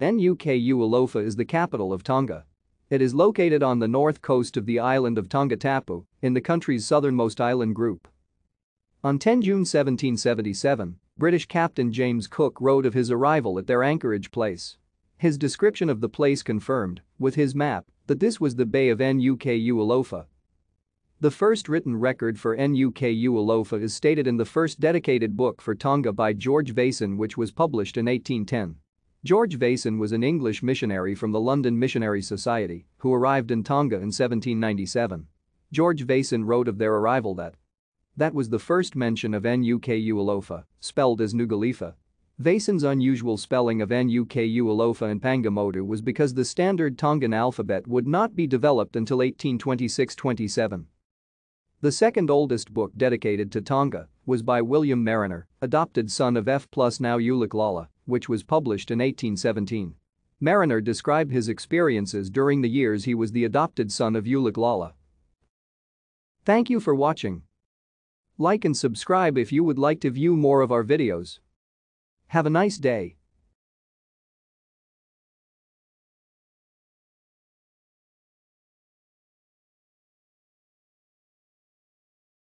Nuku'alofa is the capital of Tonga. It is located on the north coast of the island of Tongatapu in the country's southernmost island group. On 10 June 1777, British Captain James Cook wrote of his arrival at their anchorage place. His description of the place confirmed, with his map, that this was the Bay of Nuku'alofa. The first written record for Nuku'alofa is stated in the first dedicated book for Tonga by George Vason which was published in 1810. George Vason was an English missionary from the London Missionary Society who arrived in Tonga in 1797. George Vason wrote of their arrival that that was the first mention of Nuku'alofa, spelled as Nugalifa. Vason's unusual spelling of Nuku'alofa and Pangaimotu was because the standard Tongan alphabet would not be developed until 1826-27. The second oldest book dedicated to Tonga was by William Mariner, adopted son of F plus now Ulick which was published in 1817. Mariner described his experiences during the years he was the adopted son of Ulukalala. Thank you for watching. Like and subscribe if you would like to view more of our videos. Have a nice day.